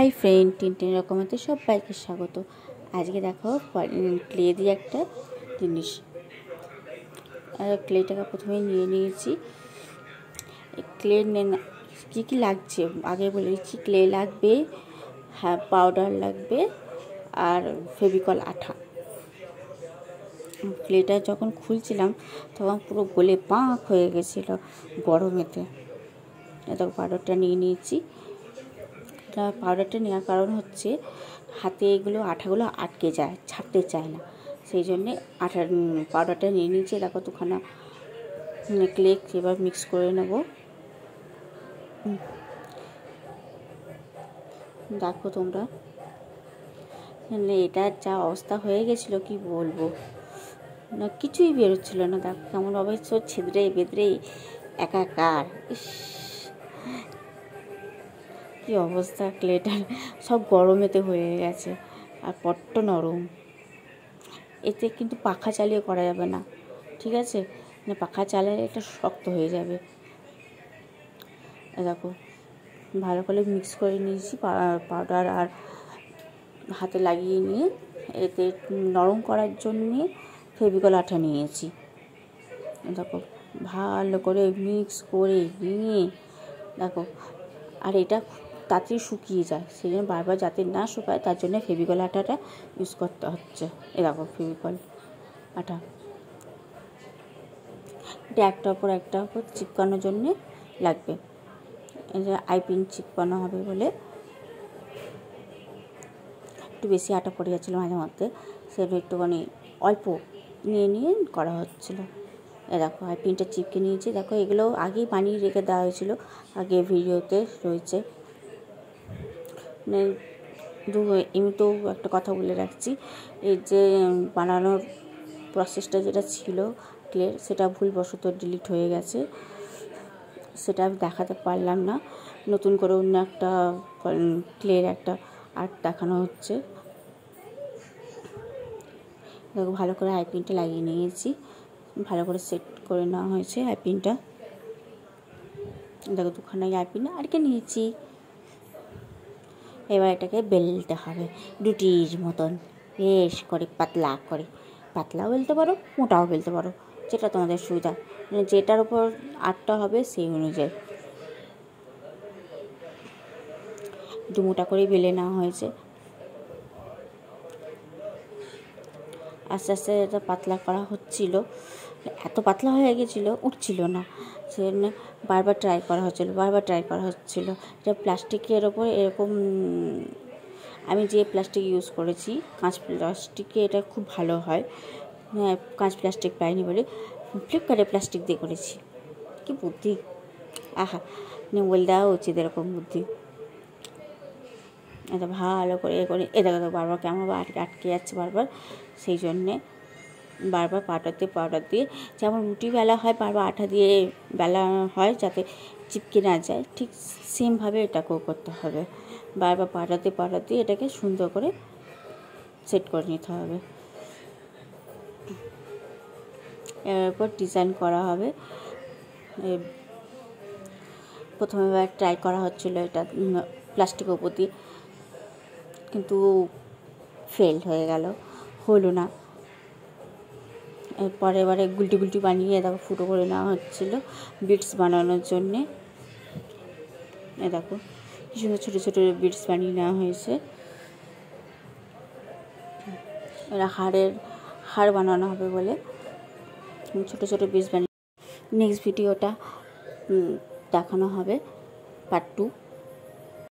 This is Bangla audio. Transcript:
হাই ফ্রেন্ড, টিনটিন রকমেতে সবাইকে স্বাগত। আজকে দেখো ক্লে দিয়ে একটা জিনিস। আর ক্লেটাকে প্রথমে নিয়ে নিয়েছি। ক্লে কী কী লাগছে? আগে বলে দিচ্ছি ক্লে লাগবে হ্যাঁ পাউডার লাগবে আর ফেভিকল আঠা। ক্লেটা যখন খুলছিলাম, তখন পুরো গলে পাঁক হয়ে গেছিল গরমেতে। এত পাউডারটা নিয়ে নিয়েছি। পাউডারটা নেওয়ার কারণ হচ্ছে হাতে এগুলো, আঠাগুলো আটকে যায়, ছাড়তে চায় না। সেই জন্যে আঠার পাউডারটা নিয়ে নিয়েছি। দেখো দুখানা ক্লে এবার মিক্স করে নেব। দেখো তোমরা। এটা যা অবস্থা হয়ে গেছিল, কি বলব? না, কিছুই বেরোচ্ছিল না। দেখো, কেমন অবশ্য ছিদ্রে বেদরে একাকার ইস কি অবস্থা, ক্লেটার? সব গরমেতে হয়ে গেছে, আর পট্ট নরম। এতে কিন্তু পাখা চালিয়ে করা যাবে না, ঠিক আছে? পাখা চালালে এটা শক্ত হয়ে যাবে। দেখো, ভালো করে মিক্স করে নিয়েছি পাউডার আর হাতে লাগিয়ে নিয়ে, এতে নরম করার জন্যে ফেভিকল আঠা নিয়েছি। দেখো, ভালো করে মিক্স করে নিয়ে, দেখো, আর এটা তাড়াতাড়ি শুকিয়ে যায়। সেই জন্য বারবার যাতে না শুকায়, তার জন্য ফেভিকল আটাটা ইউজ করতে হচ্ছে। এরকম ফেভিকল আটা। এটা একটা ওপর একটা ওপর চিপকানোর জন্যে লাগবে। যে আইপিন চিপকানো হবে বলে। একটু বেশি আটা পড়ে যাচ্ছিল মাঝে মধ্যে সেটা একটুখানি অল্প নিয়ে নিয়ে করা হচ্ছিল। এ দেখো, আইপিনটা চিপকে নিয়েছি। দেখো, এগুলো আগেই বানিয়ে রেখে দেওয়া হয়েছিল। আগে ভিডিওতে রয়েছে। মানে দু তো একটা কথা বলে রাখছি। এই যে বানানোর প্রসেসটা যেটা ছিল ক্লের সেটা ভুলবশত ডিলিট হয়ে গেছে। সেটা আমি দেখাতে পারলাম না। নতুন করে অন্য একটা ক্লের একটা আর্ট দেখানো হচ্ছে। দেখো, ভালো করে আইপিনটা লাগিয়ে নিয়েছি। ভালো করে সেট করে নেওয়া হয়েছে আইপিনটা দেখো, দুখানা আইপিন আরকে নিয়েছি? এবার এটাকে বেলতে হবে রুটির মতন, বেশ করে পাতলা করে। পাতলাও বেলতে পারো, মোটাও বেলতে পারো, যেটা তোমাদের সুবিধা। মানে যেটার উপর আটটা হবে সেই অনুযায়ী। একটু মোটা করে বেলে নেওয়া হয়েছে। আস্তে আস্তে এটা পাতলা করা হচ্ছিল। এত পাতলা হয়ে গেছিল, উঠছিল না। সেজন্য বারবার ট্রাই করা হচ্ছিল, বারবার ট্রাই করা হচ্ছিল। এটা প্লাস্টিকের ওপর এরকম, আমি যে প্লাস্টিক ইউজ করেছি, কাঁচ প্লাস্টিকে এটা খুব ভালো হয়। হ্যাঁ কাঁচ প্লাস্টিক পাইনি বলে। ফ্লিপকার্টে প্লাস্টিক দিয়ে করেছি। কি বুদ্ধি? আহা বলে দেওয়া উচিত এরকম বুদ্ধি। এটা ভালো করে এ করে, এ দেখো বারবার কেমন আটকে আটকে যাচ্ছে বারবার। সেই জন্যে বারবার পাটাতে দিয়ে যেমন রুটি বেলা হয়, বারবার আঠা দিয়ে বেলা হয় যাতে চিপকে না যায়, ঠিক সেমভাবে এটাকেও করতে হবে। বারবার পাটাতে দিয়ে এটাকে সুন্দর করে সেট করে নিতে হবে। এরপর ডিজাইন করা হবে। প্রথমে ট্রাই করা হচ্ছিল এটা প্লাস্টিকের উপর দিয়ে, কিন্তু ফেল হয়ে গেল, হলো না। পরে এবারে গুলটি গুলটি বানিয়ে দেখো ফুটো করে নেওয়া হচ্ছিল বিটস বানানোর জন্যে। এ দেখো কি সুন্দর ছোটো ছোটো বিটস বানিয়ে নেওয়া হয়েছে। এরা হাড়ের, হাড় বানানো হবে বলে। ছোটো ছোটো বিটস বানিয়ে নেক্সট ভিডিওটা দেখানো হবে পার্ট টু